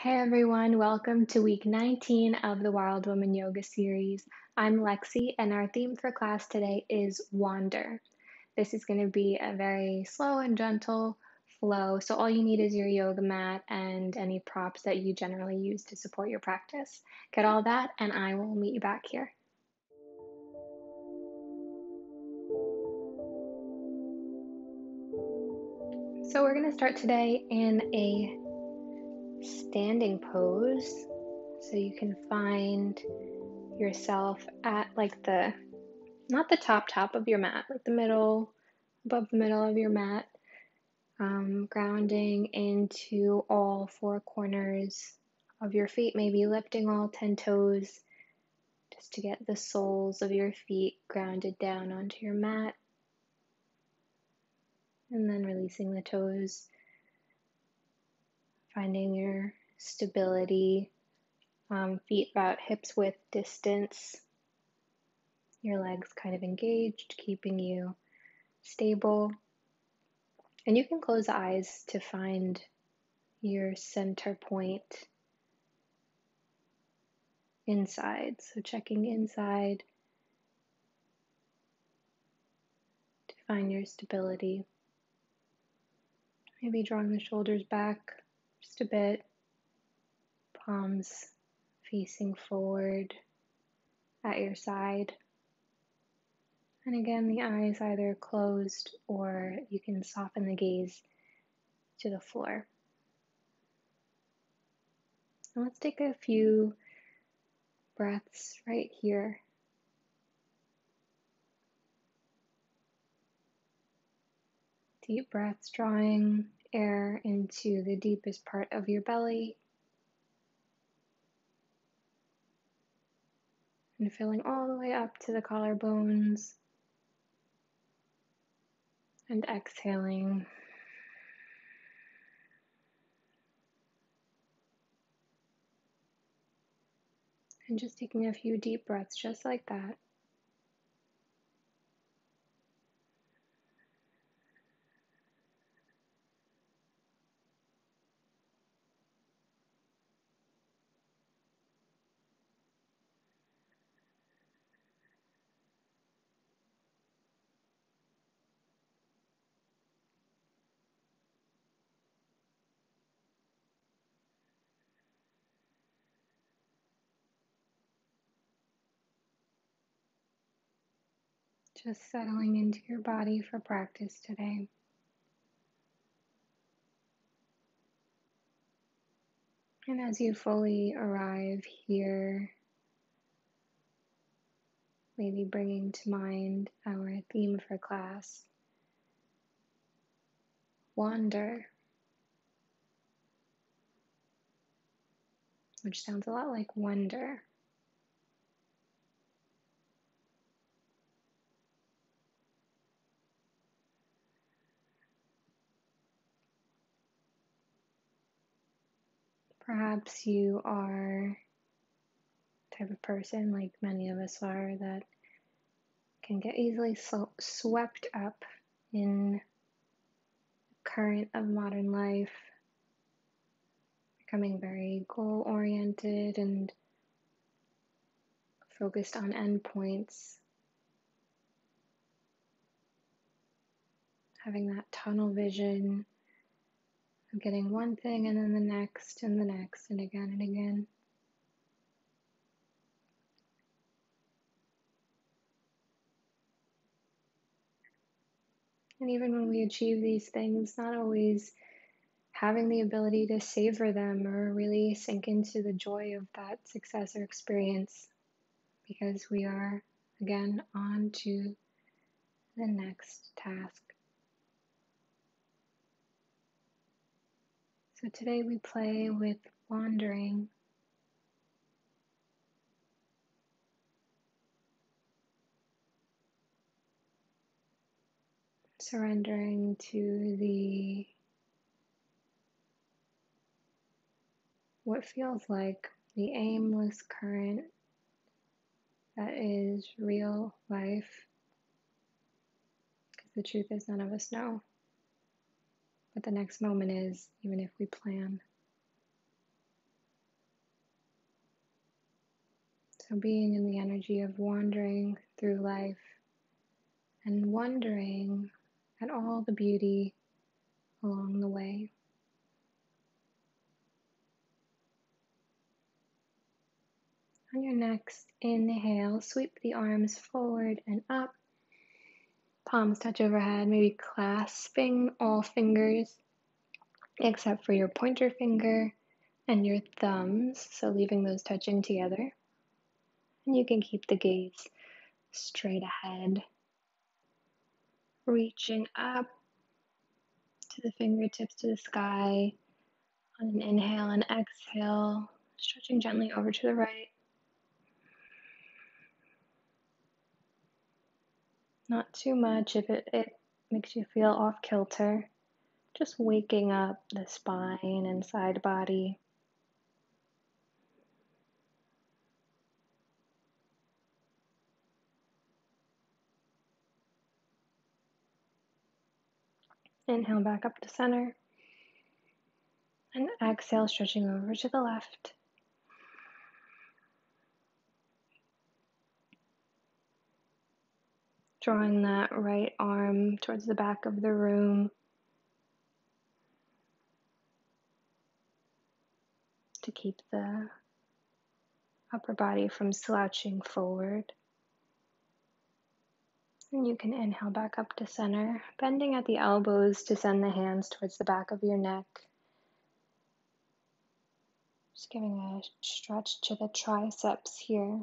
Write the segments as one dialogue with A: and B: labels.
A: Hey everyone, welcome to week 19 of the Wild Woman Yoga series. I'm Lexi, and our theme for class today is wander. This is going to be a very slow and gentle flow, so all you need is your yoga mat and any props that you generally use to support your practice. Get all that, and I will meet you back here. So, we're going to start today in a standing pose. So you can find yourself at like the, not the top top of your mat, like the middle, above the middle of your mat, um, grounding into all four corners of your feet, maybe lifting all 10 toes just to get the soles of your feet grounded down onto your mat. And then releasing the toes, finding your stability, um, feet about hips width distance, your legs kind of engaged, keeping you stable. And you can close eyes to find your center point inside. So, checking inside to find your stability. Maybe drawing the shoulders back just a bit palms facing forward at your side. And again, the eyes either closed or you can soften the gaze to the floor. And let's take a few breaths right here. Deep breaths drawing air into the deepest part of your belly and filling all the way up to the collarbones and exhaling. And just taking a few deep breaths just like that. Just settling into your body for practice today. And as you fully arrive here, maybe bringing to mind our theme for class wander, which sounds a lot like wonder. Perhaps you are type of person like many of us are that can get easily so swept up in the current of modern life, becoming very goal oriented and focused on endpoints, having that tunnel vision of getting one thing and then the next and the next and again and again. And even when we achieve these things, not always having the ability to savor them or really sink into the joy of that success or experience because we are again on to the next task. So today we play with wandering. Surrendering to the what feels like the aimless current that is real life. Because the truth is, none of us know what the next moment is, even if we plan. So, being in the energy of wandering through life and wondering at all the beauty along the way. On your next inhale, sweep the arms forward and up. Palms touch overhead, maybe clasping all fingers except for your pointer finger and your thumbs, so leaving those touching together. And you can keep the gaze straight ahead, reaching up to the fingertips to the sky on an inhale and exhale, stretching gently over to the right. Not too much if it, it makes you feel off kilter. Just waking up the spine and side body. Inhale back up to center. And exhale, stretching over to the left. Drawing that right arm towards the back of the room. To keep the upper body from slouching forward. And you can inhale back up to center, bending at the elbows to send the hands towards the back of your neck. Just giving a stretch to the triceps here,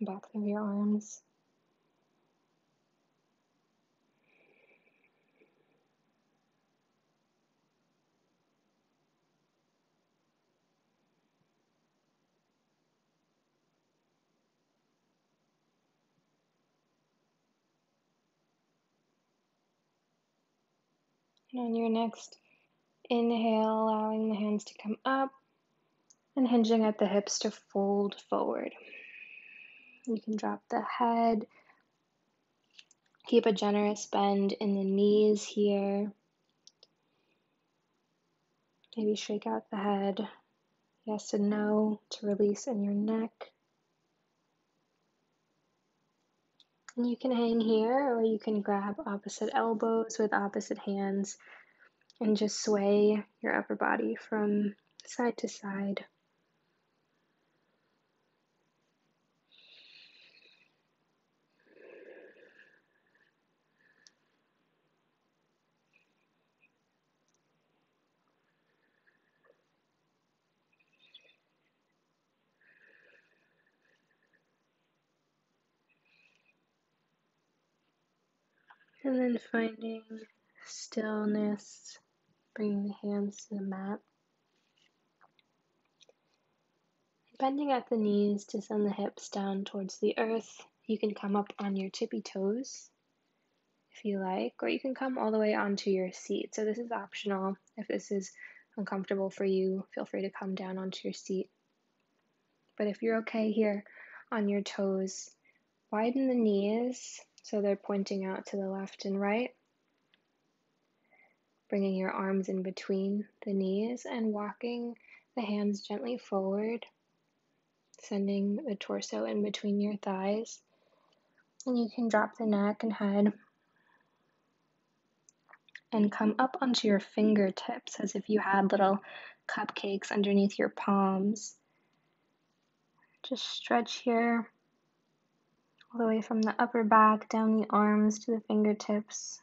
A: back of your arms. And on your next inhale, allowing the hands to come up and hinging at the hips to fold forward. You can drop the head. Keep a generous bend in the knees here. Maybe shake out the head. Yes and no to release in your neck. And you can hang here or you can grab opposite elbows with opposite hands and just sway your upper body from side to side. And then finding stillness, bringing the hands to the mat. Bending at the knees to send the hips down towards the earth. You can come up on your tippy toes if you like, or you can come all the way onto your seat. So this is optional. If this is uncomfortable for you, feel free to come down onto your seat. But if you're okay here on your toes, widen the knees so they're pointing out to the left and right. Bringing your arms in between the knees and walking the hands gently forward, sending the torso in between your thighs. And you can drop the neck and head and come up onto your fingertips as if you had little cupcakes underneath your palms. Just stretch here all the way from the upper back down the arms to the fingertips.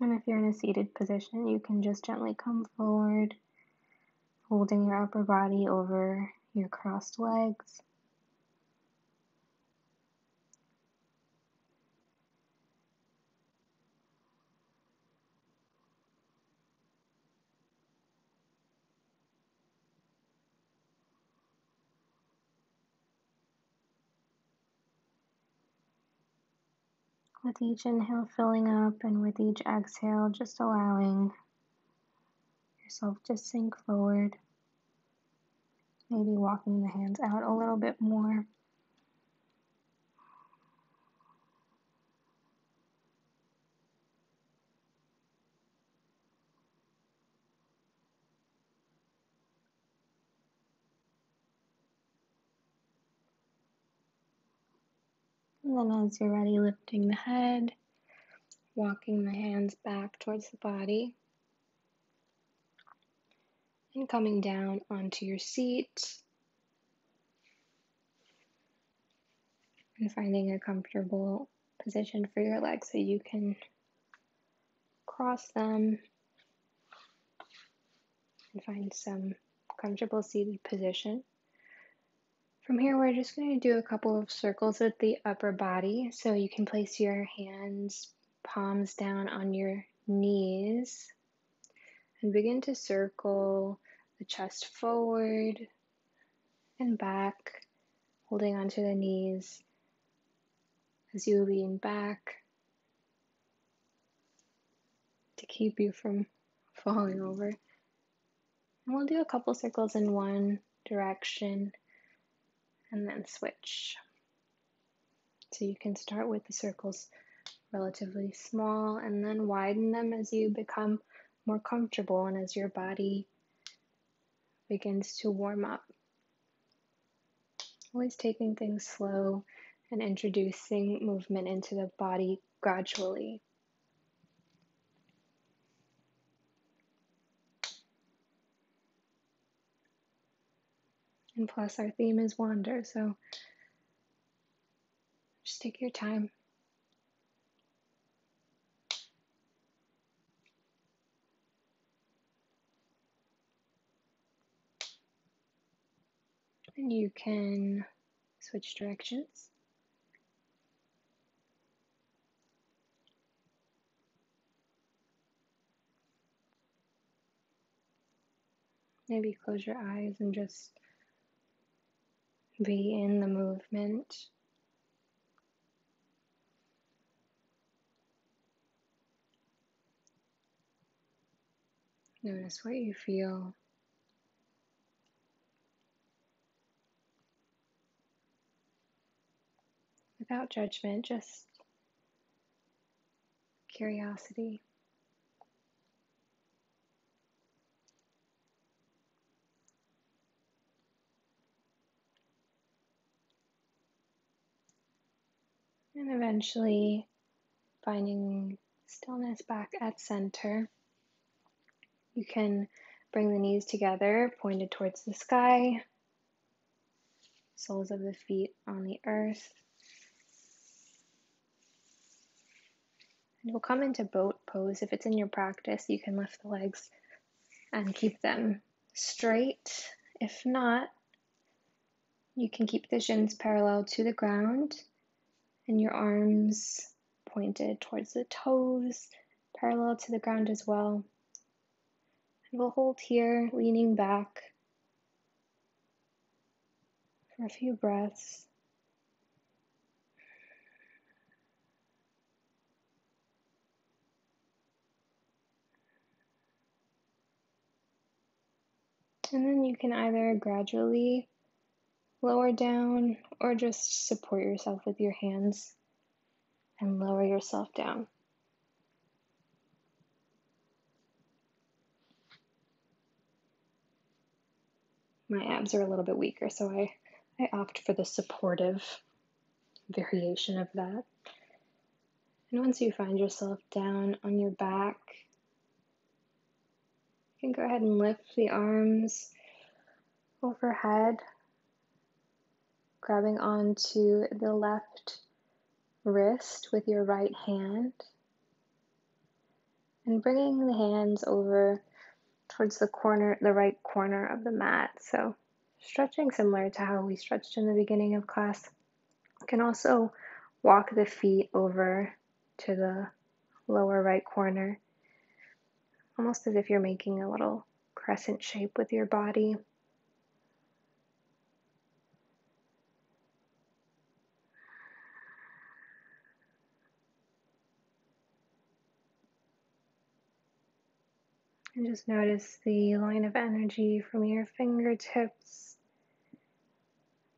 A: And if you're in a seated position, you can just gently come forward, holding your upper body over your crossed legs. With each inhale filling up and with each exhale, just allowing yourself to sink forward. Maybe walking the hands out a little bit more. And then, as you're ready, lifting the head, walking the hands back towards the body, and coming down onto your seat. And finding a comfortable position for your legs so you can cross them and find some comfortable seated position. From here, we're just going to do a couple of circles with the upper body. So you can place your hands, palms down on your knees, and begin to circle the chest forward and back, holding onto the knees as you lean back to keep you from falling over. And we'll do a couple circles in one direction and then switch. So you can start with the circles relatively small and then widen them as you become more comfortable and as your body begins to warm up. Always taking things slow and introducing movement into the body gradually. And plus, our theme is wander, so just take your time. And you can switch directions. Maybe close your eyes and just be in the movement. Notice what you feel. Without judgment, just curiosity. And eventually finding stillness back at center. You can bring the knees together, pointed towards the sky, soles of the feet on the earth. And we'll come into boat pose. If it's in your practice, you can lift the legs and keep them straight. If not, you can keep the shins parallel to the ground and your arms pointed towards the toes, parallel to the ground as well. And we'll hold here, leaning back for a few breaths. And then you can either gradually lower down or just support yourself with your hands and lower yourself down. My abs are a little bit weaker, so I, I opt for the supportive variation of that. And once you find yourself down on your back, you can go ahead and lift the arms overhead grabbing onto the left wrist with your right hand and bringing the hands over towards the corner, the right corner of the mat. So, stretching similar to how we stretched in the beginning of class. You can also walk the feet over to the lower right corner, almost as if you're making a little crescent shape with your body. And just notice the line of energy from your fingertips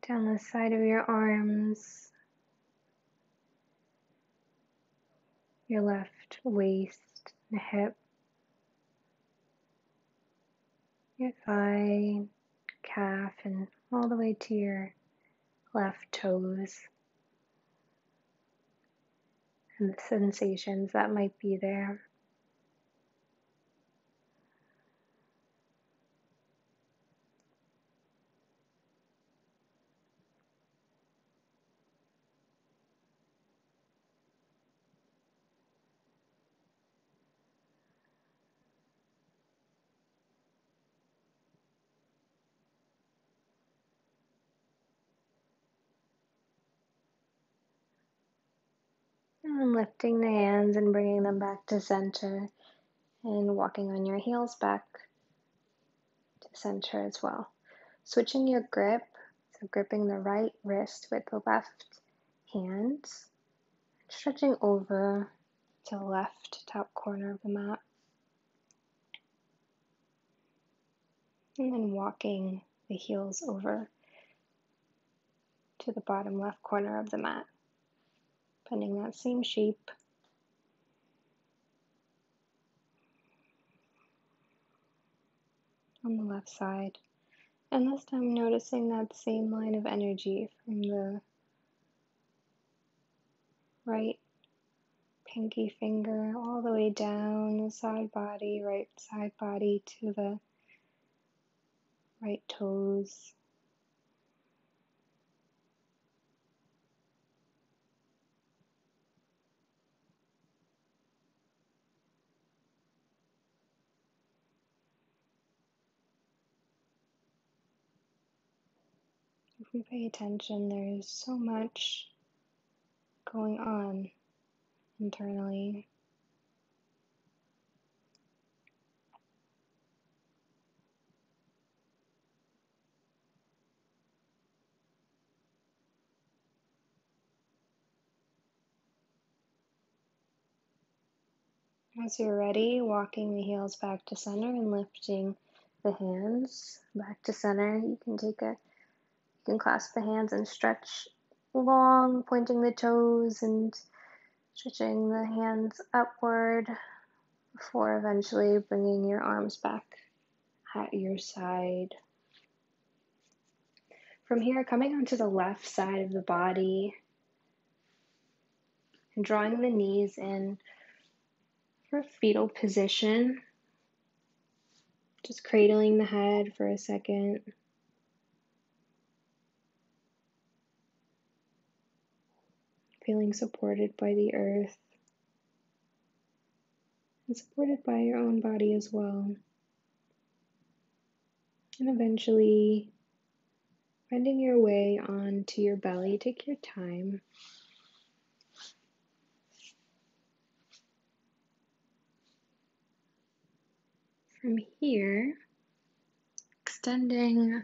A: down the side of your arms, your left waist and hip, your thigh, calf, and all the way to your left toes. and the sensations that might be there. Lifting the hands and bringing them back to center and walking on your heels back to center as well. Switching your grip, so gripping the right wrist with the left hand, stretching over to the left top corner of the mat. And then walking the heels over to the bottom left corner of the mat finding that same shape. On the left side. And this time noticing that same line of energy from the right pinky finger all the way down the side body, right side body to the right toes. We pay attention, there's so much going on internally. As you're ready, walking the heels back to center and lifting the hands back to center. You can take a you can clasp the hands and stretch long, pointing the toes and stretching the hands upward before eventually bringing your arms back at your side. From here, coming onto the left side of the body and drawing the knees in for a fetal position. Just cradling the head for a second. Feeling supported by the earth and supported by your own body as well. And eventually finding your way onto your belly. Take your time. From here, extending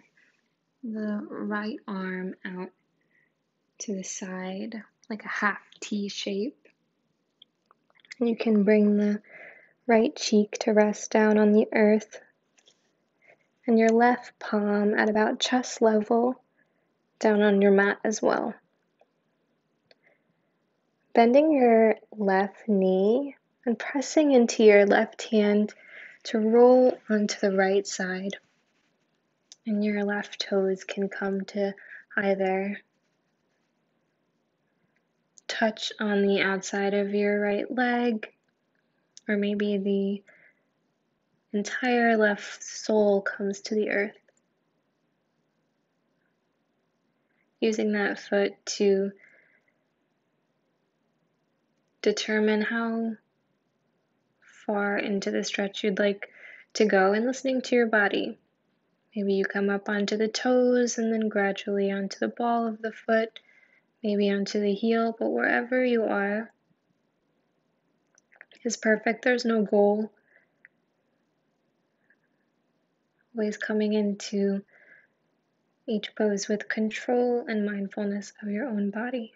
A: the right arm out to the side like a half T shape. You can bring the right cheek to rest down on the earth and your left palm at about chest level down on your mat as well. Bending your left knee and pressing into your left hand to roll onto the right side. And your left toes can come to either touch on the outside of your right leg, or maybe the entire left sole comes to the earth. Using that foot to determine how far into the stretch you'd like to go and listening to your body. Maybe you come up onto the toes and then gradually onto the ball of the foot maybe onto the heel, but wherever you are is perfect. There's no goal. Always coming into each pose with control and mindfulness of your own body.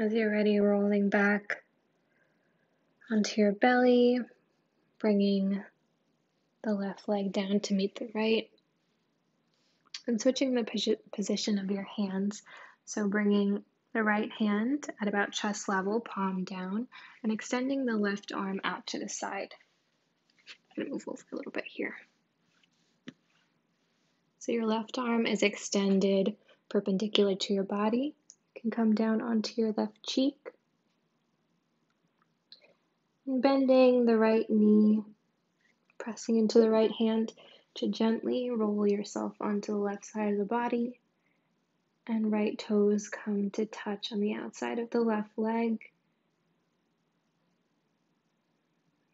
A: As you're ready, rolling back onto your belly, bringing the left leg down to meet the right, and switching the position of your hands. So bringing the right hand at about chest level, palm down, and extending the left arm out to the side. I'm going to move over a little bit here. So your left arm is extended perpendicular to your body. Can come down onto your left cheek. And bending the right knee, pressing into the right hand to gently roll yourself onto the left side of the body. And right toes come to touch on the outside of the left leg.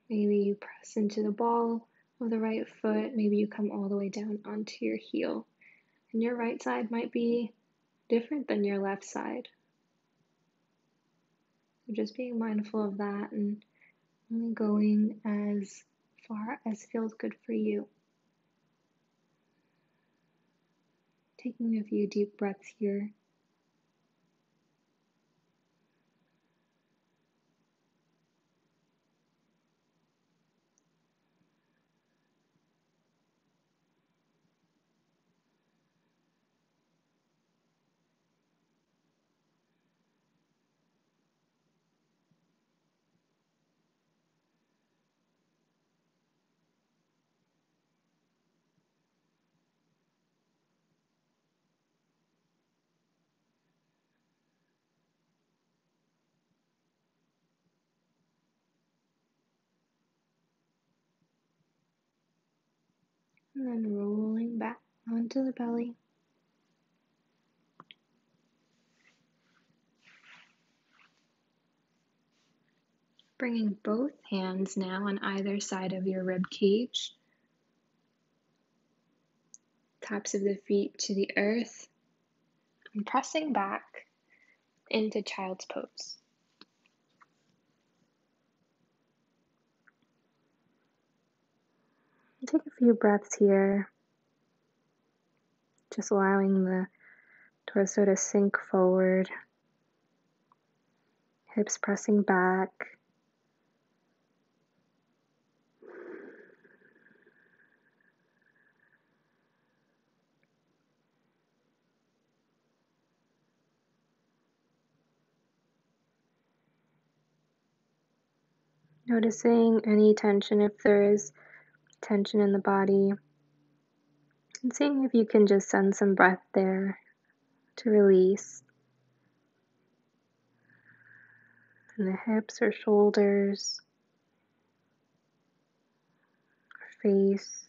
A: Maybe you press into the ball of the right foot. Maybe you come all the way down onto your heel. And your right side might be different than your left side. So just being mindful of that and only going as far as feels good for you. Taking a few deep breaths here. And then rolling back onto the belly. Bringing both hands now on either side of your rib cage, tops of the feet to the earth, and pressing back into child's pose. Take a few breaths here, just allowing the torso to sink forward, hips pressing back. Noticing any tension if there is tension in the body. And seeing if you can just send some breath there to release. In the hips or shoulders, or face.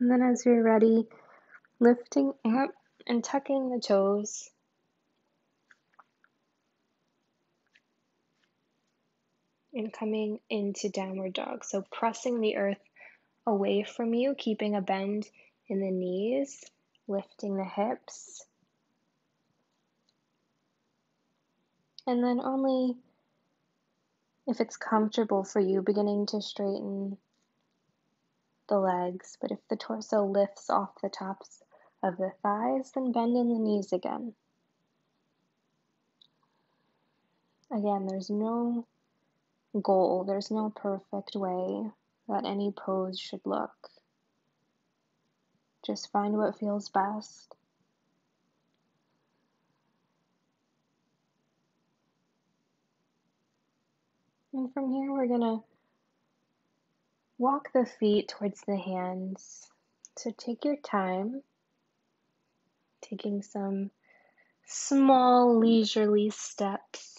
A: And then as you're ready, lifting up and tucking the toes and coming into downward dog. So pressing the earth away from you, keeping a bend in the knees, lifting the hips. And then only if it's comfortable for you, beginning to straighten the legs. But if the torso lifts off the tops of the thighs, then bend in the knees again. Again, there's no goal. There's no perfect way that any pose should look. Just find what feels best. And from here, we're going to walk the feet towards the hands. So take your time, taking some small, leisurely steps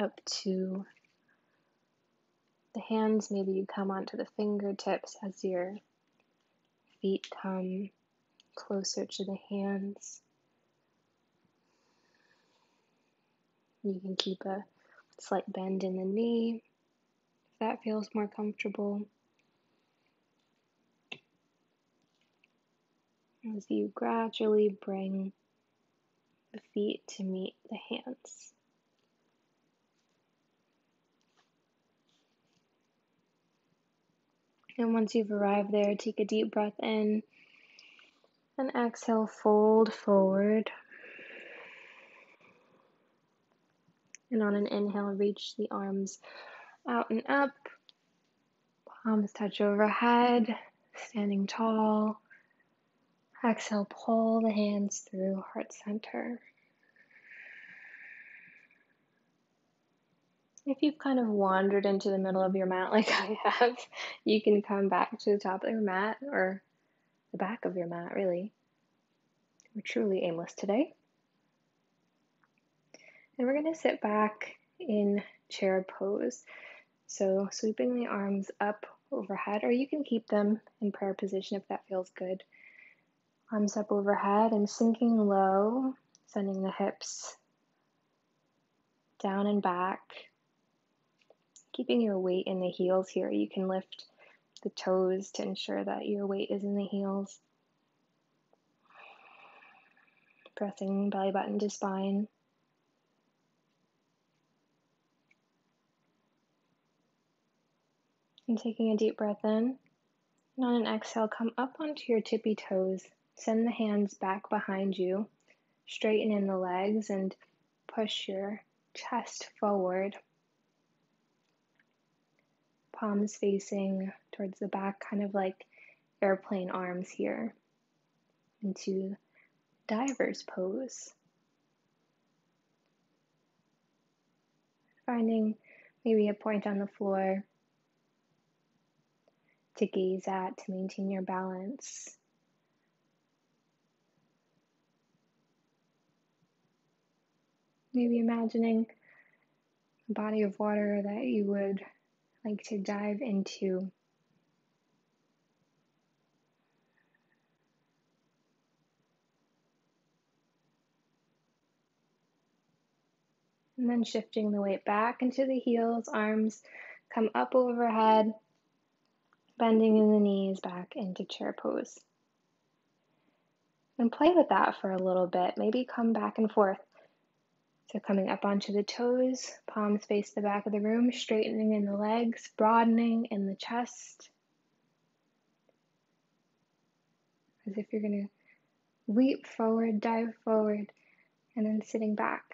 A: up to the hands. Maybe you come onto the fingertips as your feet come closer to the hands. You can keep a slight bend in the knee if that feels more comfortable. As you gradually bring the feet to meet the hands. And once you've arrived there, take a deep breath in And exhale, fold forward. And on an inhale, reach the arms out and up. Palms touch overhead, standing tall. Exhale, pull the hands through heart center. If you've kind of wandered into the middle of your mat like I have, you can come back to the top of your mat or the back of your mat, really. We're truly aimless today. And we're going to sit back in chair pose. So, sweeping the arms up overhead, or you can keep them in prayer position if that feels good. Arms up overhead and sinking low, sending the hips down and back. Keeping your weight in the heels here, you can lift the toes to ensure that your weight is in the heels. Pressing belly button to spine. And taking a deep breath in. And on an exhale, come up onto your tippy toes. Send the hands back behind you. Straighten in the legs and push your chest forward. Palms facing towards the back, kind of like airplane arms here. Into diver's pose. Finding maybe a point on the floor to gaze at to maintain your balance. Maybe imagining a body of water that you would like to dive into And then shifting the weight back into the heels, arms come up overhead, bending in the knees back into chair pose. And play with that for a little bit. Maybe come back and forth. So coming up onto the toes, palms face the back of the room, straightening in the legs, broadening in the chest. As if you're going to leap forward, dive forward, and then sitting back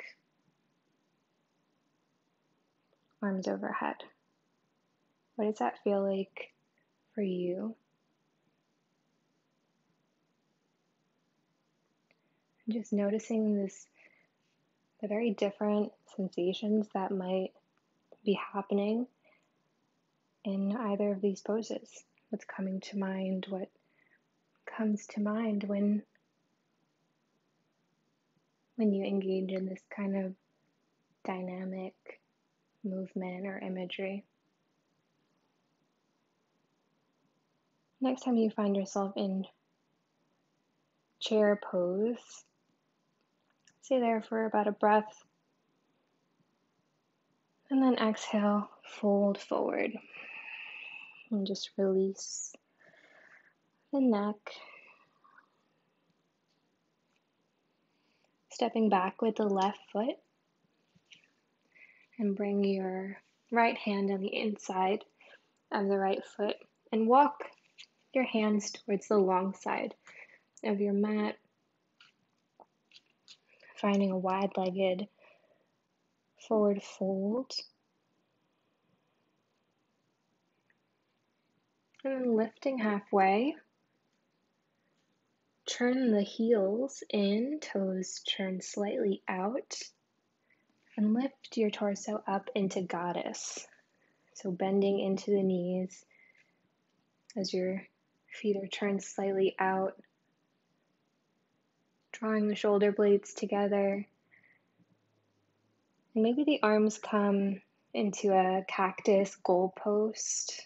A: arms overhead. What does that feel like for you? just noticing this the very different sensations that might be happening in either of these poses. What's coming to mind, what comes to mind when when you engage in this kind of dynamic movement or imagery. Next time you find yourself in chair pose, stay there for about a breath. And then exhale, fold forward. And just release the neck. Stepping back with the left foot and bring your right hand on the inside of the right foot and walk your hands towards the long side of your mat, finding a wide legged forward fold. And then lifting halfway. Turn the heels in, toes turn slightly out and lift your torso up into goddess. So bending into the knees as your feet are turned slightly out, drawing the shoulder blades together. And maybe the arms come into a cactus goalpost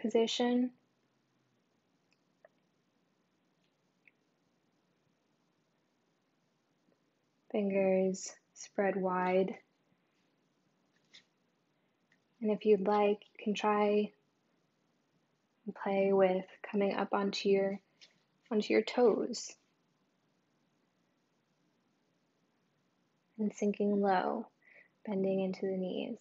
A: position. Fingers spread wide. And if you'd like, you can try and play with coming up onto your onto your toes and sinking low, bending into the knees.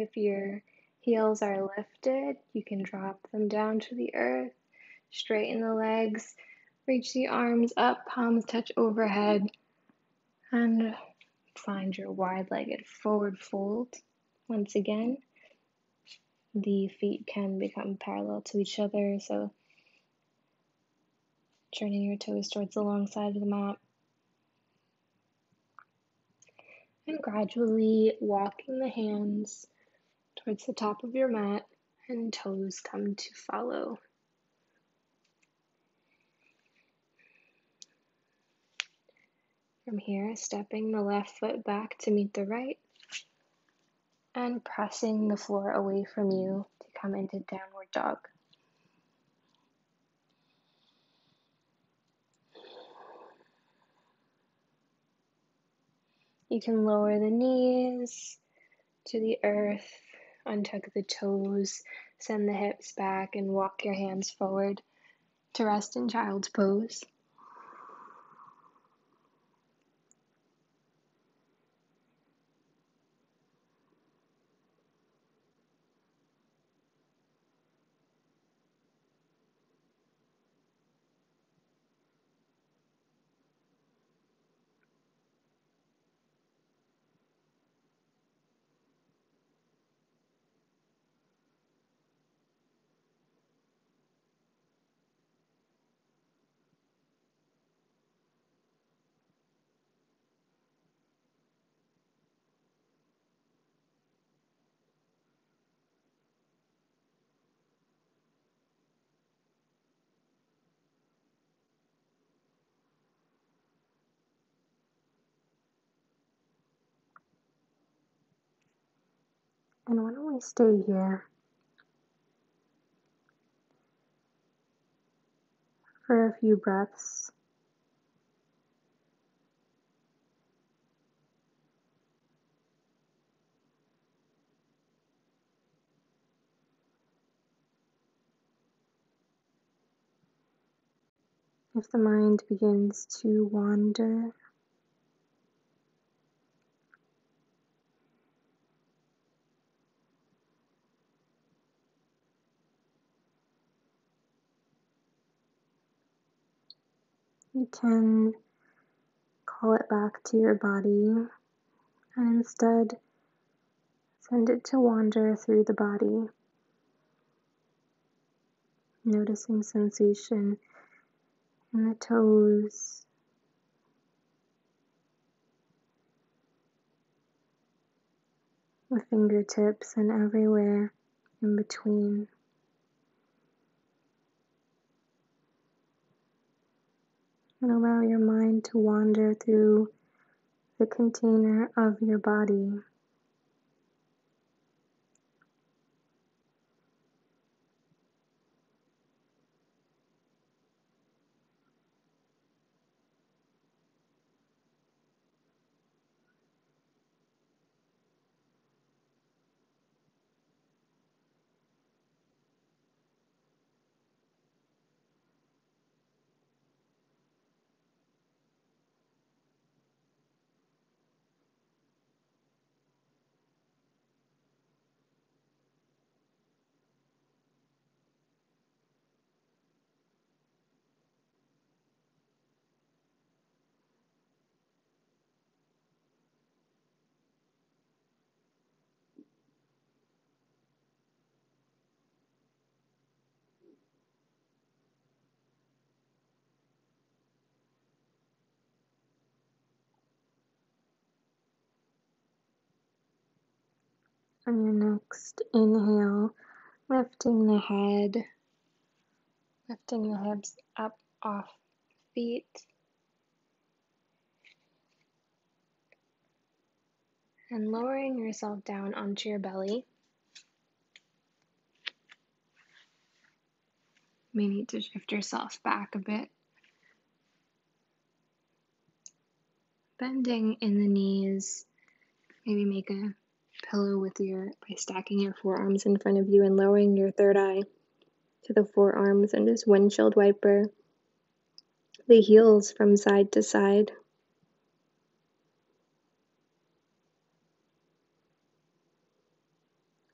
A: If your heels are lifted, you can drop them down to the earth, straighten the legs, reach the arms up, palms touch overhead, and find your wide legged forward fold. Once again, the feet can become parallel to each other, so turning your toes towards the long side of the mat. And gradually walking the hands towards the top of your mat and toes come to follow. From here, stepping the left foot back to meet the right and pressing the floor away from you to come into downward dog. You can lower the knees to the earth, untuck the toes, send the hips back, and walk your hands forward to rest in child's pose. And why don't we stay here for a few breaths? If the mind begins to wander, Can call it back to your body and instead send it to wander through the body, noticing sensation in the toes. The fingertips and everywhere in between. And allow your mind to wander through the container of your body. On your next inhale, lifting the head, lifting the hips up off feet. And lowering yourself down onto your belly. You may need to shift yourself back a bit. Bending in the knees, maybe make a pillow with your by stacking your forearms in front of you and lowering your third eye to the forearms and just windshield wiper the heels from side to side.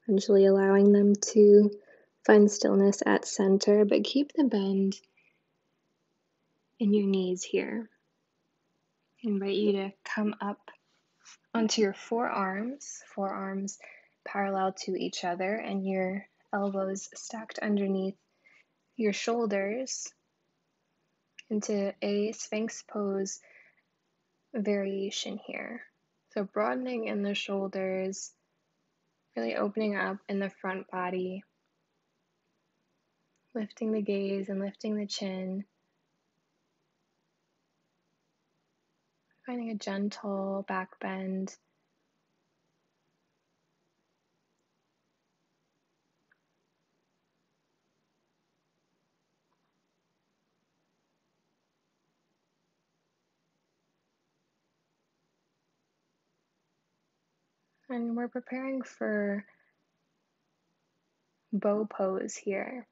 A: eventually allowing them to find stillness at center, but keep the bend in your knees here. I invite you to come up onto your forearms, forearms parallel to each other, and your elbows stacked underneath your shoulders into a Sphinx pose variation here. So, broadening in the shoulders, really opening up in the front body, lifting the gaze and lifting the chin. Finding a gentle back bend. And we're preparing for bow pose here.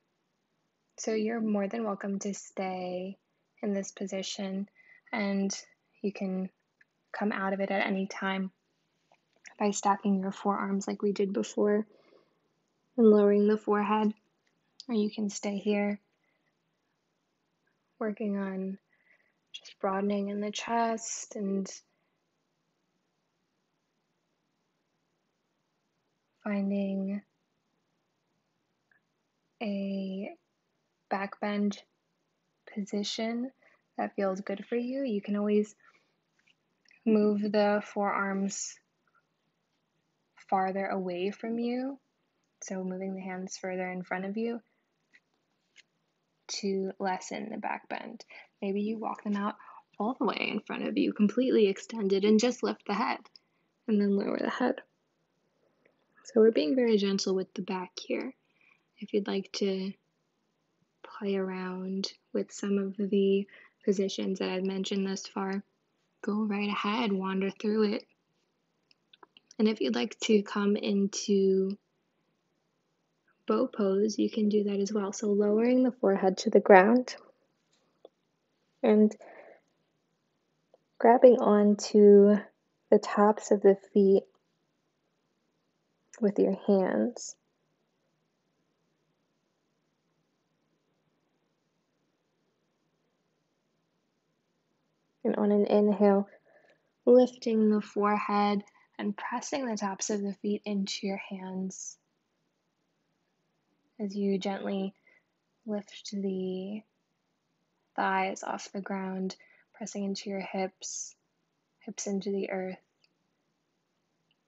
A: So you're more than welcome to stay in this position and you can come out of it at any time by stacking your forearms like we did before and lowering the forehead. Or you can stay here working on just broadening in the chest and finding a back bend position that feels good for you. You can always move the forearms farther away from you, so moving the hands further in front of you to lessen the back bend. Maybe you walk them out all the way in front of you, completely extended, and just lift the head and then lower the head. So we're being very gentle with the back here. If you'd like to play around with some of the positions that I've mentioned thus far, go right ahead, wander through it. And if you'd like to come into bow pose, you can do that as well. So lowering the forehead to the ground and grabbing onto the tops of the feet with your hands. And on an inhale, lifting the forehead and pressing the tops of the feet into your hands as you gently lift the thighs off the ground, pressing into your hips, hips into the earth.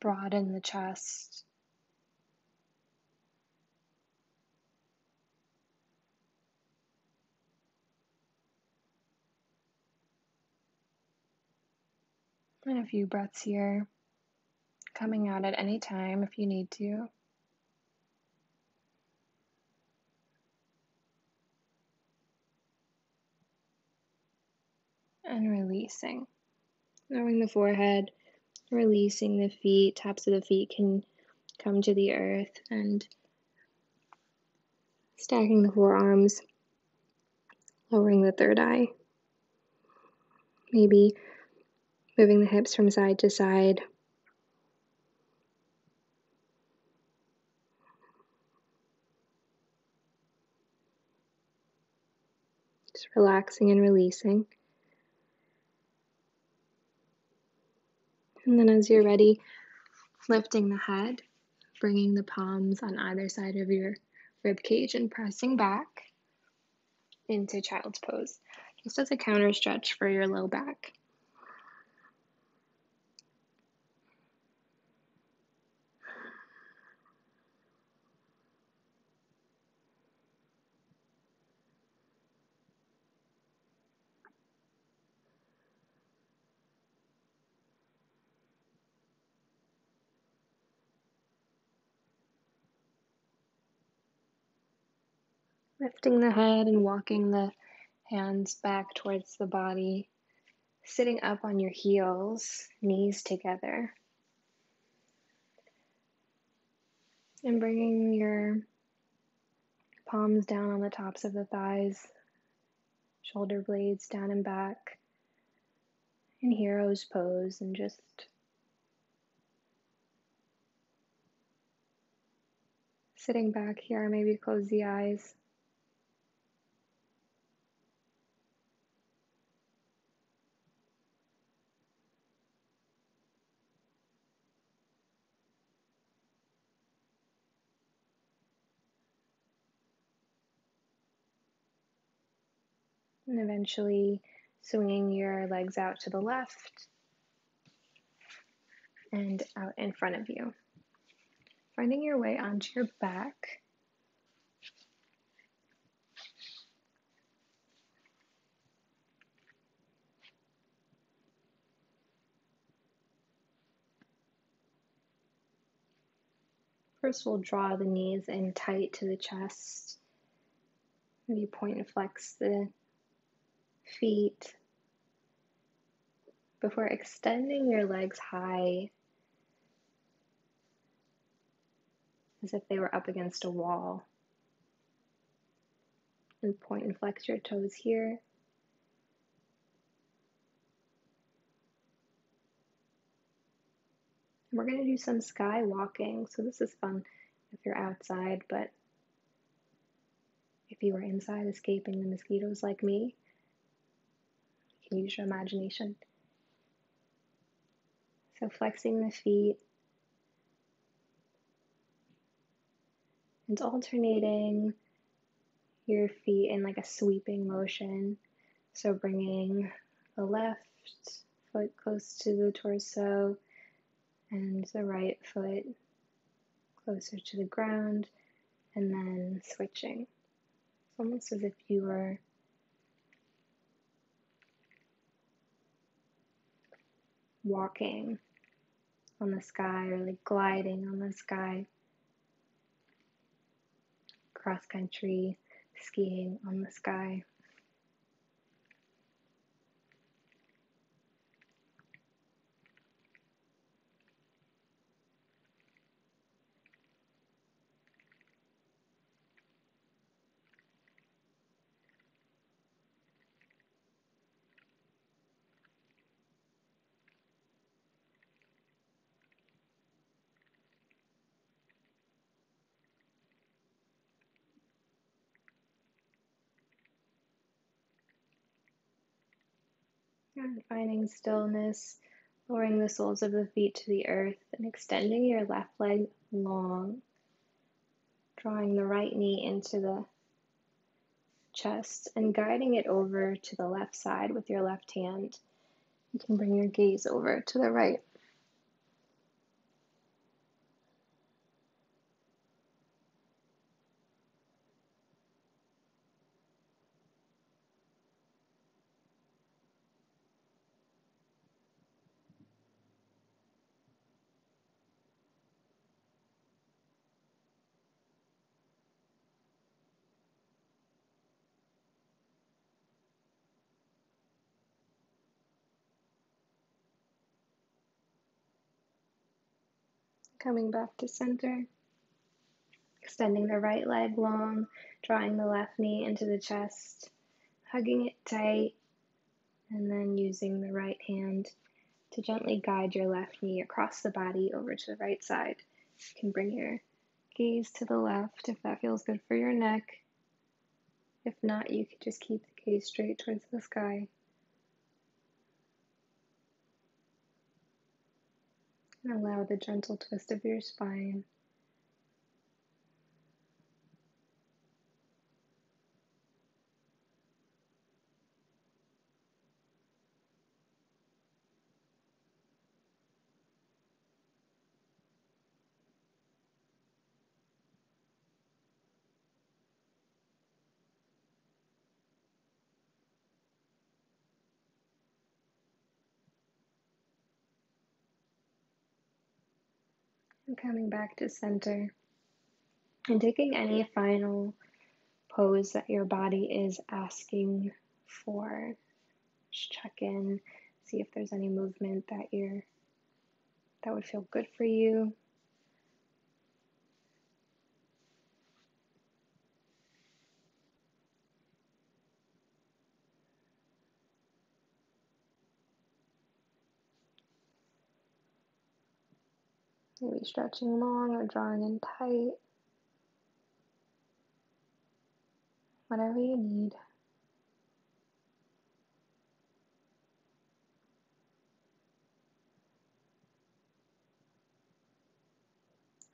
A: Broaden the chest. And a few breaths here, coming out at any time if you need to. And releasing. Lowering the forehead, releasing the feet, tops of the feet can come to the earth and stacking the forearms, lowering the third eye. Maybe moving the hips from side to side. Just relaxing and releasing. And then, as you're ready, lifting the head, bringing the palms on either side of your rib cage and pressing back into child's pose, just as a counter stretch for your low back. Lifting the head and walking the hands back towards the body, sitting up on your heels, knees together. And bringing your palms down on the tops of the thighs, shoulder blades down and back in hero's pose, and just Sitting back here, maybe close the eyes. And eventually swinging your legs out to the left and out in front of you. Finding your way onto your back. First, we'll draw the knees in tight to the chest. Maybe point and flex the feet before extending your legs high as if they were up against a wall. And point and flex your toes here. we're going to do some sky walking. So this is fun if you're outside, but if you are inside escaping the mosquitoes like me, use your imagination. So flexing the feet and alternating your feet in like a sweeping motion. So bringing the left foot close to the torso and the right foot closer to the ground, and then switching. It's almost as if you were walking on the sky or like gliding on the sky cross country skiing on the sky. Finding stillness, lowering the soles of the feet to the earth, and extending your left leg long, drawing the right knee into the chest and guiding it over to the left side with your left hand. You can bring your gaze over to the right. Coming back to center. Extending the right leg long, drawing the left knee into the chest, hugging it tight, and then using the right hand to gently guide your left knee across the body over to the right side. You can bring your gaze to the left if that feels good for your neck. If not, you could just keep the gaze straight towards the sky. And allow the gentle twist of your spine. Coming back to center and taking any final pose that your body is asking for. Just check in, see if there's any movement that you're that would feel good for you. stretching long or drawing in tight. Whatever you need.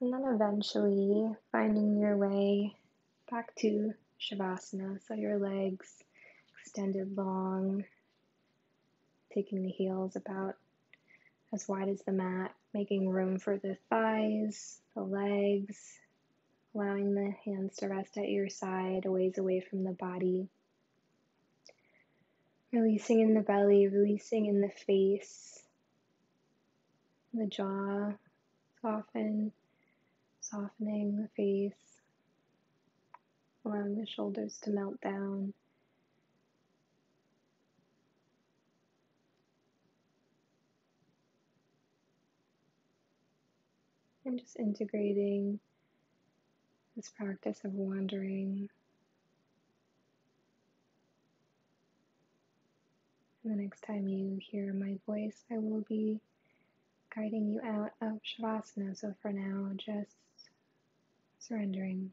A: And then eventually finding your way back to Shavasana. So your legs extended long, taking the heels about as wide as the mat, making room for the thighs, the legs, allowing the hands to rest at your side, a ways away from the body. Releasing in the belly, releasing in the face, the jaw, soften, softening the face, allowing the shoulders to melt down. And just integrating this practice of wandering. And the next time you hear my voice, I will be guiding you out of Shavasana. So for now, just surrendering.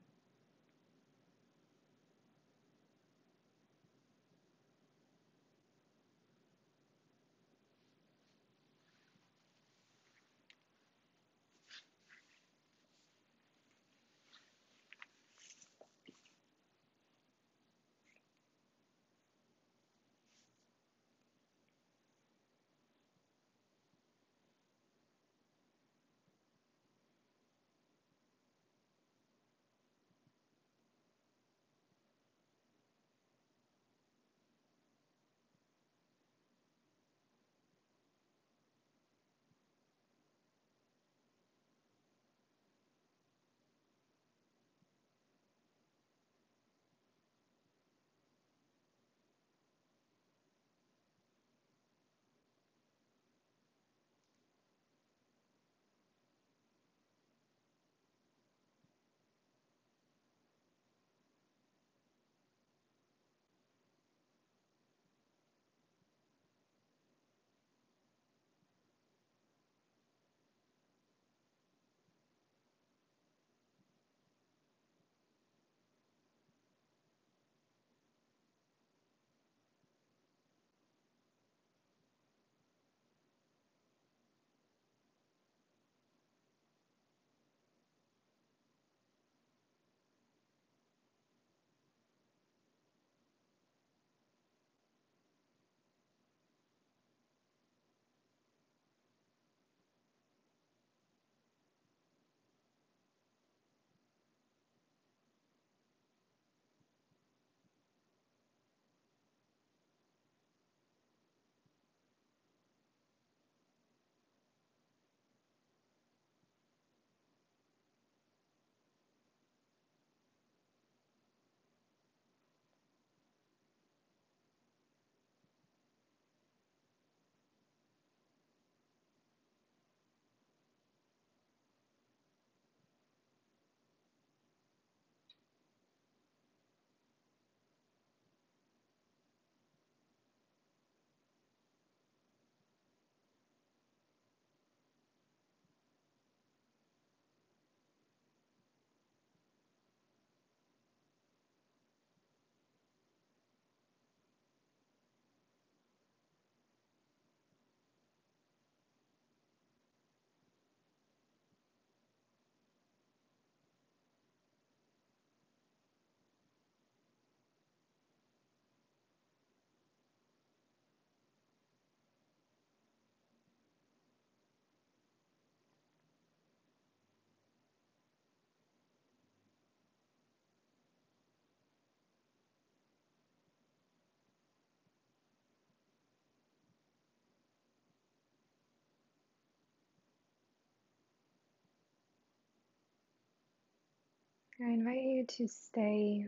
A: I invite you to stay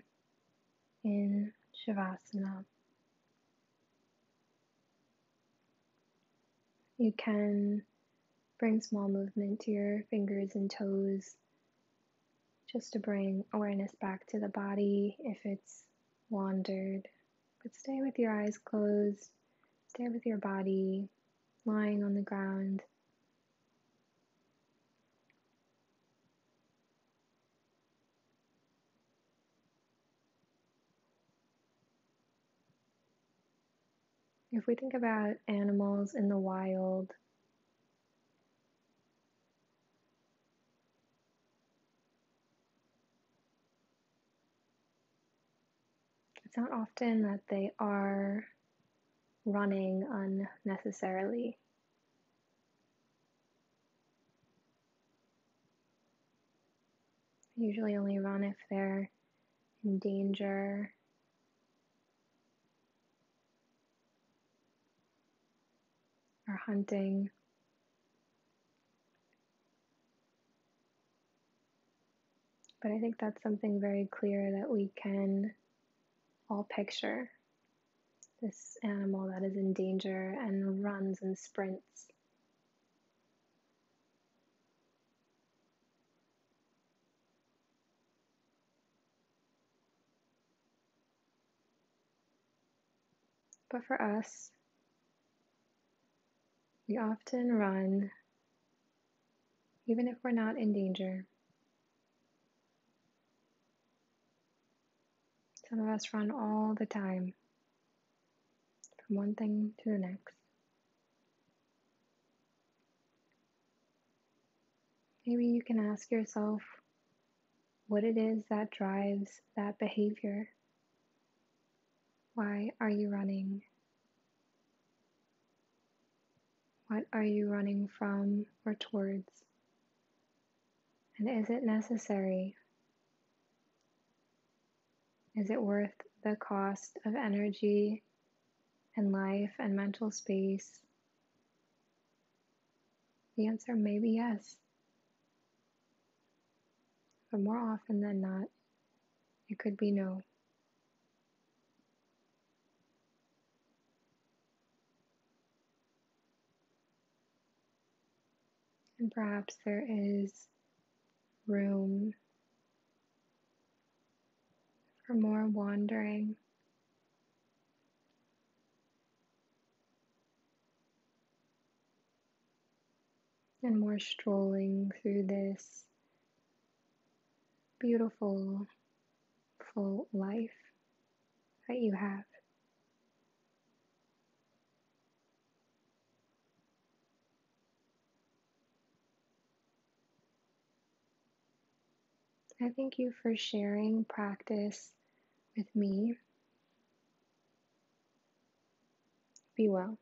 A: in Shavasana. You can bring small movement to your fingers and toes just to bring awareness back to the body if it's wandered. But stay with your eyes closed, stay with your body lying on the ground. If we think about animals in the wild, it's not often that they are running unnecessarily. They usually only run if they're in danger or hunting. But I think that's something very clear that we can all picture this animal that is in danger and runs and sprints. But for us, we often run even if we're not in danger. Some of us run all the time from one thing to the next. Maybe you can ask yourself what it is that drives that behavior. Why are you running? What are you running from or towards? And is it necessary? Is it worth the cost of energy and life and mental space? The answer may be yes. But more often than not, it could be no. And perhaps there is room for more wandering. And more strolling through this beautiful, full life that you have. I thank you for sharing practice with me. Be well.